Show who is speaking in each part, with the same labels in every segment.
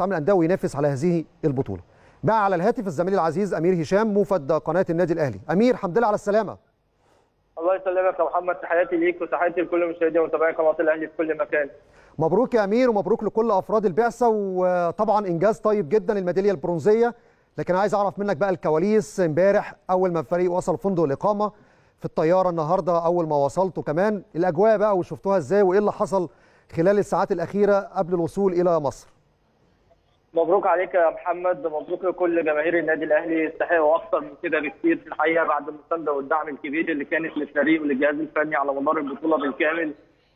Speaker 1: عام الانديه وينافس على هذه البطولة. بقى على الهاتف الزميل العزيز أمير هشام موفد قناة النادي الأهلي. أمير الحمد لله على السلامة.
Speaker 2: الله يسلمك يا محمد تحياتي ليك وتحياتي لكل مشاهدي ومتابعي قناة الأهلي في كل مكان.
Speaker 1: مبروك يا أمير ومبروك لكل أفراد البعثة وطبعا إنجاز طيب جدا الميداليه البرونزية لكن عايز أعرف منك بقى الكواليس امبارح أول ما الفريق وصل فندق الإقامة في الطيارة النهارده أول ما وصلتوا كمان الأجواء بقى وشفتوها إزاي وإيه اللي حصل خلال الساعات الأخيرة قبل الوصول إلى مصر.
Speaker 2: مبروك عليك يا محمد مبروك لكل جماهير النادي الأهلي يستحقوا أكثر من كده بكثير في الحقيقة بعد المسانده والدعم الكبير اللي كانت للفريق وللجهاز الفني على مدار البطولة بالكامل.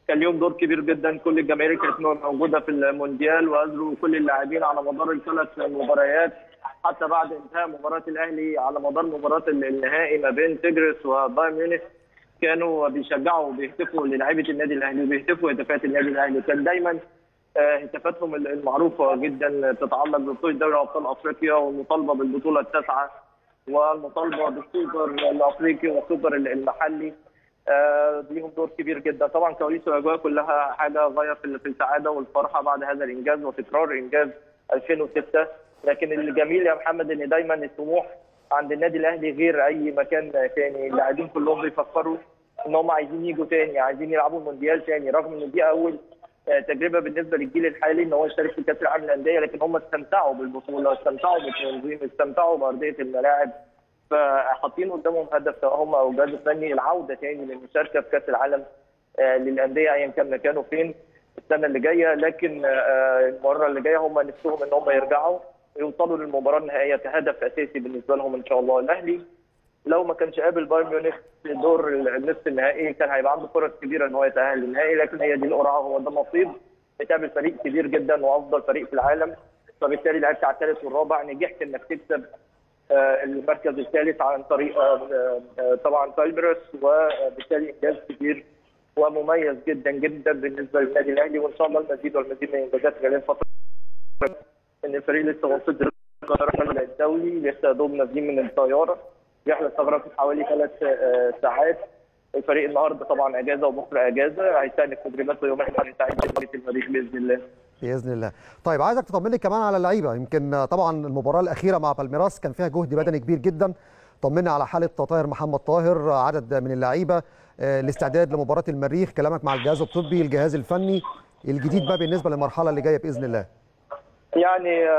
Speaker 2: كان ليهم دور كبير جدا كل الجماهير كانت موجودة في المونديال وأزروا كل اللاعبين على مدار الثلاث مباريات. حتى بعد انتهاء مباراة الأهلي على مدار مباراة النهائي ما بين تجرس وبايرن ميونخ كانوا بيشجعوا وبيهتفوا للاعيبه النادي الأهلي وبيهتفوا هتافات النادي الأهلي. كان دايما هتافاتهم المعروفة جدا تتعلق ببطولة دوري أبطال أفريقيا والمطالبة بالبطولة التاسعة والمطالبة بالسوبر الأفريقي والسوبر المحلي. ليهم دور كبير جدا. طبعا كواليس الأجواء كلها حاجة غاية في السعادة والفرحة بعد هذا الإنجاز وتكرار إنجاز 2006 لكن الجميل يا محمد إن دايما الطموح عند النادي الأهلي غير أي مكان ثاني اللاعبين كلهم بيفكروا إن هم عايزين يجوا تاني عايزين يلعبوا المونديال تاني. رغم إن دي أول تجربة بالنسبة للجيل الحالي إن هو يشارك في كأس العالم للأندية لكن هم استمتعوا بالبطولة استمتعوا بالتنظيم استمتعوا بأرضية الملاعب. فحاطين قدامهم هدف سواء هم أو الجهاز الفني العودة تاني للمشاركة في كأس العالم للأندية ايا كان مكانه فين السنة اللي جاية. لكن المرة اللي جاية هم نفسهم إن هم يرجعوا يوصلوا للمباراة النهائية كهدف أساسي بالنسبة لهم إن شاء الله. الأهلي لو ما كانش قابل بايرن ميونخ في دور النصف النهائي كان هيبقى عنده فرص كبيرة إن هو يتأهل للنهائي لكن هي دي القرعة هو ده النصيب بتقابل فريق كبير جدا وأفضل فريق في العالم. فبالتالي لعبت على الثالث والرابع. نجحت إنك تكسب المركز الثالث عن طريق طبعا tie breaks وبالتالي إنجاز كبير ومميز جدا جدا بالنسبة للنادي الأهلي. وإن شاء الله المزيد والمزيد من الانجازات خلال الفترة إن الفريق لسه وصل الدولي لسه دوب نازلين من الطيارة. رحله استغرقت حوالي ثلاث ساعات. الفريق النهارده طبعا إجازة وبكره إجازة. هيستأنف تدريباته يوم الاحد هيستعد لمباراه المريخ بإذن الله.
Speaker 1: بإذن الله. طيب عايزك تطمني كمان على اللعيبة. يمكن طبعا المباراة الأخيرة مع بالميراس كان فيها جهد بدني كبير جدا. طمنا على حالة طاهر محمد طاهر عدد من اللعيبة الاستعداد لمباراة المريخ كلامك مع الجهاز الطبي الجهاز الفني الجديد بقى بالنسبة للمرحلة اللي جاية بإذن الله.
Speaker 2: يعني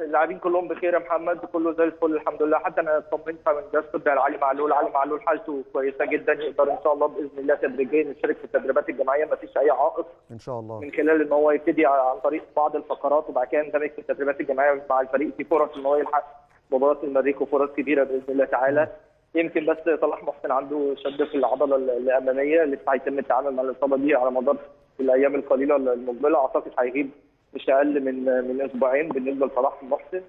Speaker 2: اللاعبين كلهم بخير يا محمد كله زي الفل الحمد لله. حتى أنا اطمنت من الطبي على علي معلول علي معلول حالته كويسة جدا يقدر إن شاء الله بإذن الله تدريجيا يشارك في التدريبات الجماعية ما فيش أي عائق
Speaker 1: إن شاء الله.
Speaker 2: من خلال إن هو يبتدي عن طريق بعض الفقرات وبعد كده يندمج في التدريبات الجماعية مع الفريق. في فرص إن هو يلحق مباراه المريخ وفرص كبيرة بإذن الله تعالى. يمكن بس صلاح محسن عنده شد في العضلة الأمامية لسه هيتم التعامل مع الإصابة دي على مدار الأيام القليلة المقبلة. أعتقد هيغيب مش أقل من من أسبوعين بالنسبة لصلاح محسن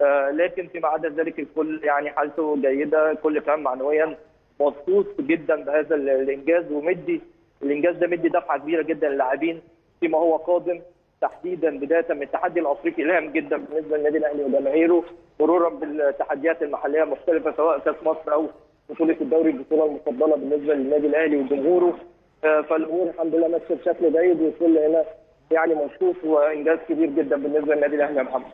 Speaker 2: آه لكن فيما عدا ذلك الكل يعني حالته جيدة كل كمان معنويا مبسوط جدا بهذا الإنجاز ومدي الإنجاز ده مدي دفعة كبيرة جدا للاعبين فيما هو قادم تحديدا بداية من التحدي الأفريقي الهام جدا بالنسبة للنادي الأهلي وجماهيره مرورا بالتحديات المحلية المختلفه سواء كأس مصر أو بطولة الدوري البطولة المفضلة بالنسبة للنادي الأهلي وجمهوره. آه فالأمور الحمد لله ماشية بشكل جيد والكل هنا يعني مبسوط وإنجاز كبير جدا بالنسبة للنادي الأهلي يا محمد.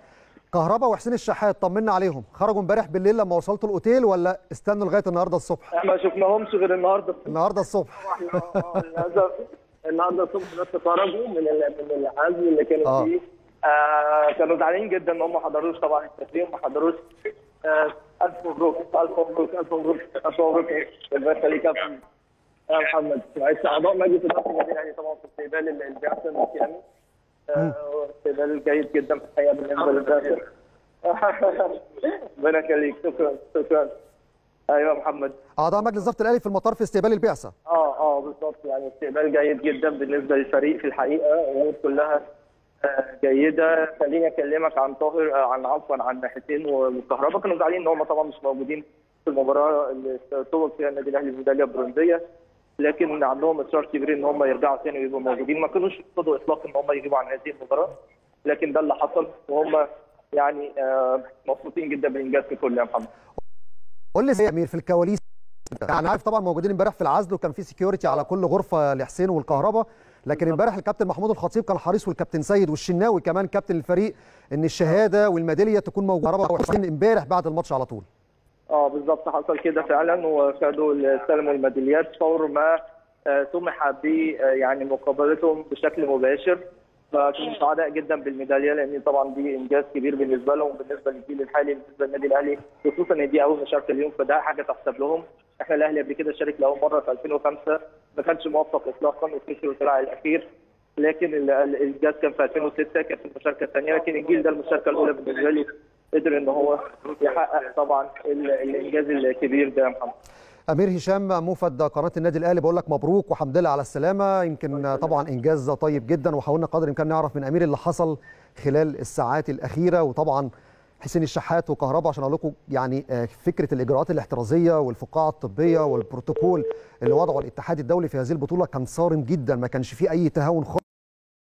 Speaker 1: كهربا وحسين الشحات طمنا عليهم. خرجوا امبارح بالليل لما وصلتوا الأوتيل ولا استنوا لغاية النهارده الصبح؟
Speaker 2: ما شفناهمش غير النهارده.
Speaker 1: النهارده الصبح.
Speaker 2: للأسف. النهارده الصبح بس خرجوا من من العزم اللي كانوا آه. فيه. آه كانوا زعلانين جدا إن هم ما حضروش طبعا التسليم ما حضروش. آه ألف مبروك ألف مبروك ألف مبروك ألف مبروك. ربنا يخليك يا يا محمد اعضاء مجلس النادي الاهلي طبعا في استقبال البعثه المكياني استقبال جيد جدا في الحقيقة بالنسبة للبعثه ربنا يخليك شكرا شكرا. أيوه محمد.
Speaker 1: أعضاء مجلس إدارة الأهلي في المطار في استقبال البعثة.
Speaker 2: آه آه بالظبط يعني استقبال جيد جدا بالنسبة للفريق في الحقيقة. الأمور كلها جيدة. خليني أكلمك عن طاهر عن عفوا عن حسين والكهرباء كانوا زعلانين إن هم طبعا مش موجودين في المباراة اللي توج فيها النادي الأهلي الميداليه البرونزيه لكن عندهم اصرار كبير إن هم يرجعوا تاني ويبقوا موجودين. ما كانوش يقصدوا اطلاقا إن هم يغيبوا عن هذه المباراة لكن ده اللي حصل. وهم يعني مبسوطين جدا بالانجاز كله يا محمد.
Speaker 1: قول لي يا أمير في الكواليس أنا عارف طبعا موجودين امبارح في العزل وكان في security على كل غرفة لحسين والكهرباء لكن امبارح الكابتن محمود الخطيب كان حريص والكابتن سيد والشناوي كمان كابتن الفريق إن الشهادة والميدالية تكون موجودة. امبارح بعد الماتش على طول.
Speaker 2: آه بالظبط حصل كده فعلا وخدوا استلموا الميداليات فور ما آه، سمح ب آه، يعني مقابلتهم بشكل مباشر. فكنت سعداء جدا بالميدالية لأن طبعا دي إنجاز كبير بالنسبة لهم بالنسبة للجيل الحالي بالنسبة للنادي الأهلي. خصوصا إن دي أول مشاركة اليوم فده حاجة تحسب لهم. إحنا الأهلي قبل كده شارك لأول مرة في 2005 ما كانش موفق اطلاقا وخسر وطلع الأخير. لكن ال- ال- الإنجاز كان في 2006 كانت المشاركة الثانية. لكن الجيل ده المشاركة الأولى بالنسبة لي قدر إن هو يحقق طبعا ال- الإنجاز الكبير ده يا محمد.
Speaker 1: أمير هشام موفد قناة النادي الأهلي بقول لك مبروك وحمد لله على السلامة. يمكن طبعا إنجاز طيب جدا وحاولنا قدر الإمكان نعرف من أمير اللي حصل خلال الساعات الأخيرة. وطبعا حسين الشحات وكهرباء عشان أقول لكم يعني آه، فكرة الإجراءات الاحترازية والفقاعة الطبية والبروتوكول اللي وضعه الاتحاد الدولي في هذه البطولة كان صارم جدا. ما كانش فيه أي تهاون خالص.